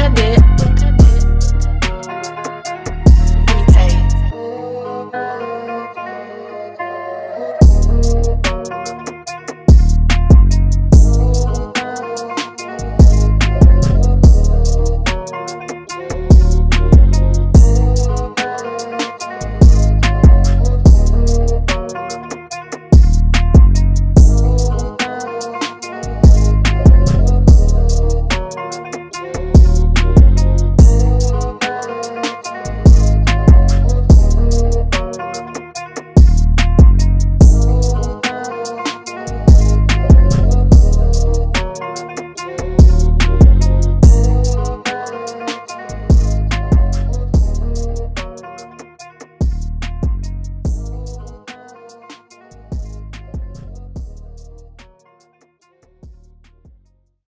ciebie